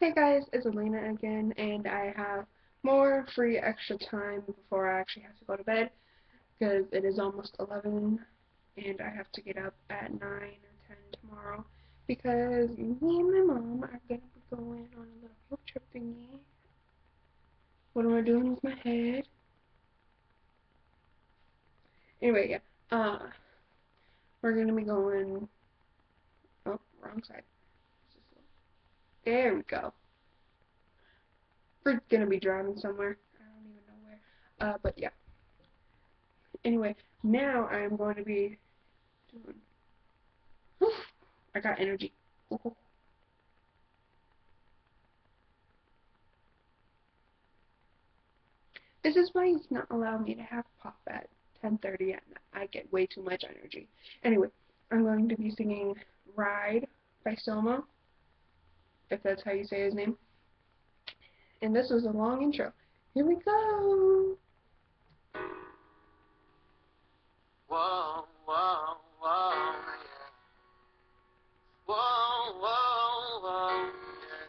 Hey guys, it's Alayna again, and I have more free extra time before I actually have to go to bed, because it is almost 11, and I have to get up at 9 or 10 tomorrow, because me and my mom are going to be going on a little road trip thingy. What am I doing with my head? Anyway, yeah, uh, we're going to be going, oh, wrong side. There we go. We're gonna be driving somewhere. I don't even know where. Uh, but yeah. Anyway, now I am going to be doing. I got energy. This is why he's not allowed me to have pop at 10:30 at night. I get way too much energy. Anyway, I'm going to be singing "Ride" by Somo if that's how you say his name. And this was a long intro. Here we go. Whoa, whoa, whoa, yeah. Whoa, whoa, whoa, yeah.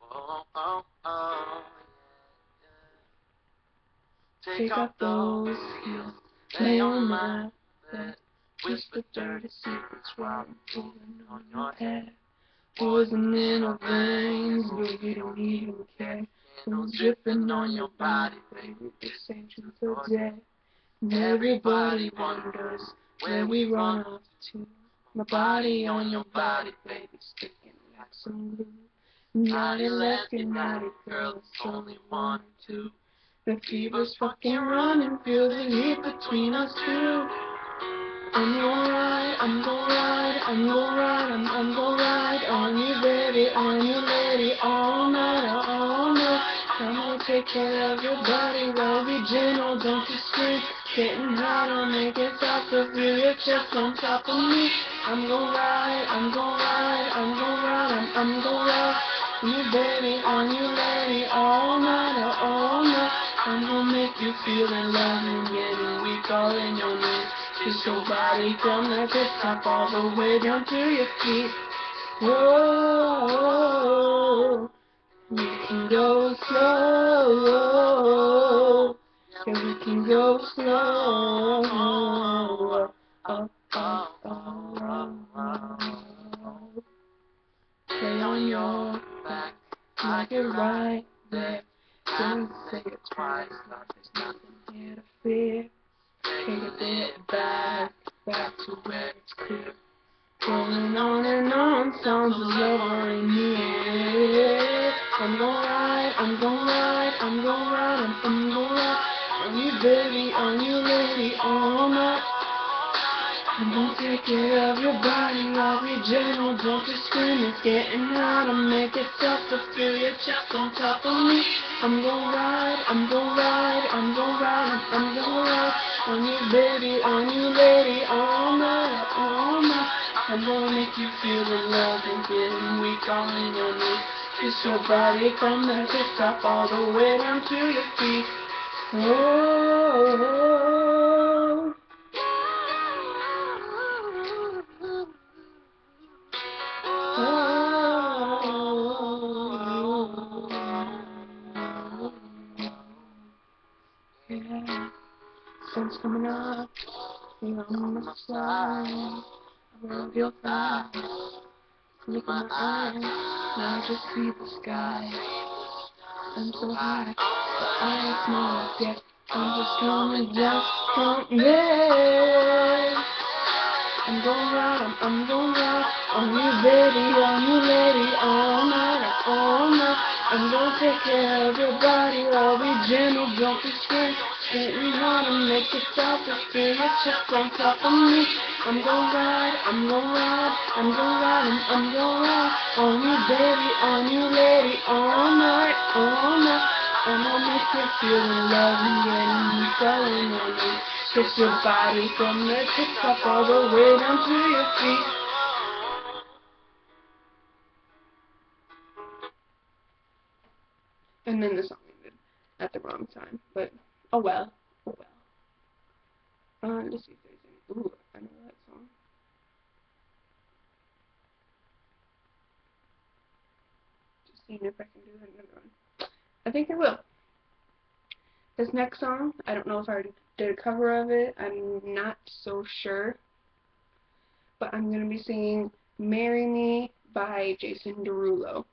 Whoa, oh, oh, yeah, Take off those heels, lay on my bed, whisper dirty secrets while I'm pulling on your hair. Poison in our veins, but we don't even care. Candles dripping on your body, baby, this ain't truth or dare. And everybody wonders where we run off to. My body on your body, baby, sticking like some glue. Naughty left naughty girl, it's only one or two. The fever's fucking running, feel the heat between us two. I'm ride, I'm ride, I'm ride, I'm, I'm ride on you, baby, on you, lady, all night, all night. I'm gonna take care of your body while we gentle, don't you scream. Getting hot, make it softer, feel your chest on top of me. I'm gonna ride, I'm gonna ride, I'm gonna ride, I'm, I'm gonna ride on you, baby, on you, lady, all night, all night. I'm gonna make you feel in love and getting weak all in your knees. Your body from the tip top all the way down to your feet. Whoa, we can go slow. Yeah, we can go slow. Oh, oh, oh, oh. Stay on your back, like it right there. Don't say it twice, love, there's nothing here to fear. Take a bit back, back to where it's clear. Going on and on, sounds of are in the. I'm gonna ride, I'm gonna ride, I'm gonna ride, I'm, I'm gonna ride. On you, baby, on you, lady, all night. I'm gonna take care of your body, I'll be gentle, don't you scream, it's getting hot, I'll make it tough to feel your chest on top of me. I'm gonna ride, I'm gonna ride, I'm gonna ride, I'm, I'm gonna ride on you, baby, on you, lady, all night, all night. I'm gonna make you feel the love and getting weak all in your knees. Twist your body from the tip top all the way down to your feet. Oh. Sun's coming up, you're on my side. I love your thighs. Look in my eyes, now I just see the sky. I'm so high, but I ain't smart yet. I'm just coming down from there. I'm gonna ride, I'm, I'm gonna ride on you, baby, on you, lady, all night, all night. I'm gonna take care of your body, I'll be gentle, don't be scared. Getting hard and make it stop, just on top of me. I'm gonna ride, I'm gonna ride, I'm gonna ride, I'm, I'm gonna ride on you, baby, on you, lady, all night, all night. I'm gonna make you feel the love and getting you falling on me. Twist your body from the tip top all the way down to your feet. And then the song ended at the wrong time, but oh well, oh well. Uh, let's see if there's any. Ooh, I know that song. Just seeing if I can do another one. I think I will. This next song, I don't know if I already did a cover of it. I'm not so sure. But I'm going to be singing Marry Me by Jason Derulo.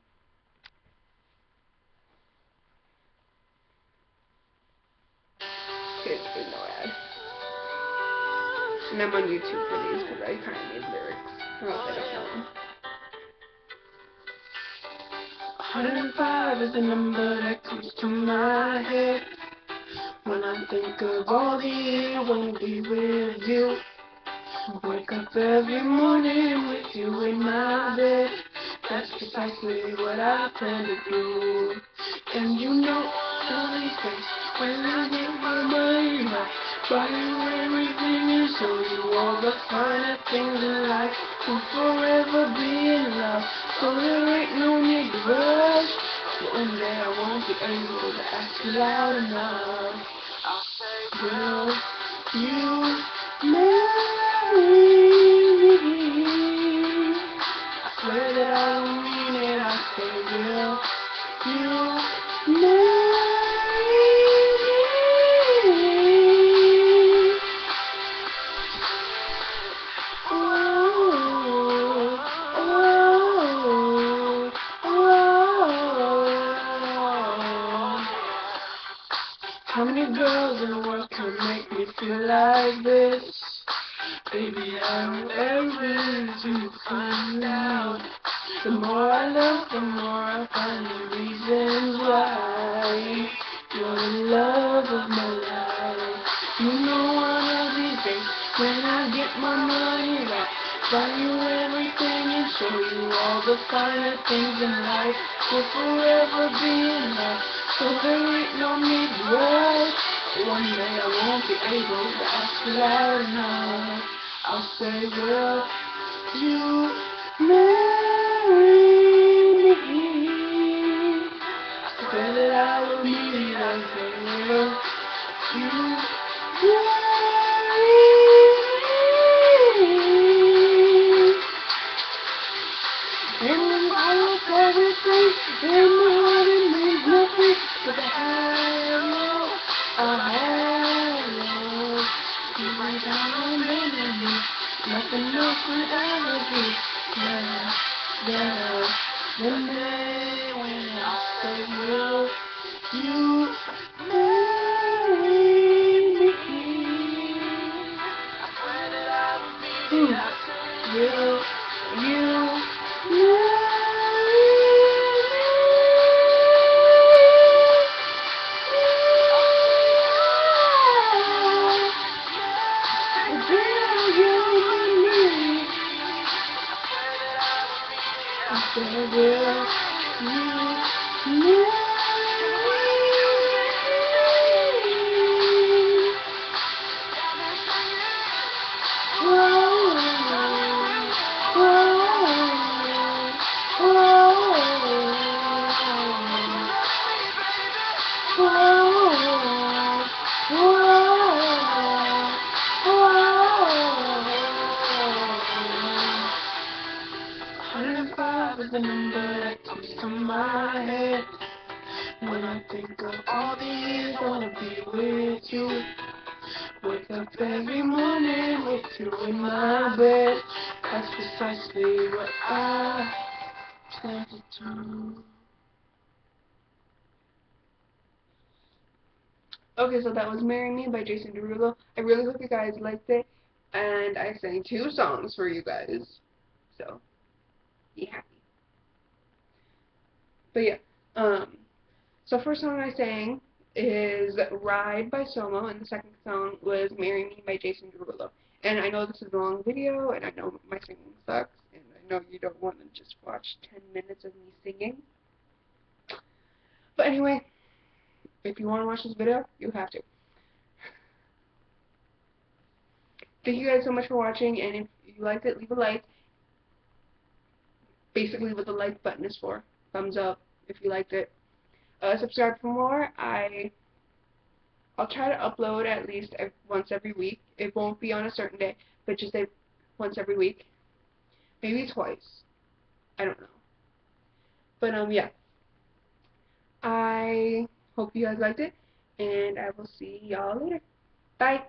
And I'm on YouTube for these because I kind of need lyrics. Or else I don't know them. 105 is the number that comes to my head When I think of all the years I wanna be with you Wake up every morning with you in my bed That's precisely what I plan to do And you know these When I get my money right Buy you everything and show you all the finer things in life We'll forever be in love So there ain't no need to rush one day I won't be able to ask you loud enough I'll say, girl, you like this? Baby, I'm every to find out. The more I love, the more I find the reasons why. You're the love of my life. You know one of these days, when I get my money right, buy you everything and show you all the finer things in life. We'll forever be in love. So there ain't no need to rush. One day I won't be able to ask loud enough. I'll say, will you marry me? I swear that I will mean it. I say, will you marry Will ever be better, better than me when I say will you marry me? Will you is the number that comes to my head when I think of all the years I wanna be with you. Wake up every morning with you in my bed. That's precisely what I plan to do. Okay, so that was Marry Me by Jason Derulo. I really hope you guys liked it. And I sang two songs for you guys. So, be happy. But yeah, um, so first song I sang is Ride by Somo, and the second song was Marry Me by Jason Derulo. And I know this is a long video, and I know my singing sucks, and I know you don't want to just watch 10 minutes of me singing. But anyway, if you want to watch this video, you have to. Thank you guys so much for watching, and if you liked it, leave a like. Basically what the like button is for. Thumbs up if you liked it. Uh, subscribe for more. I, I'll try to upload at least once every week. It won't be on a certain day, but just once every week. Maybe twice. I don't know. But, um, yeah. I hope you guys liked it, and I will see y'all later. Bye.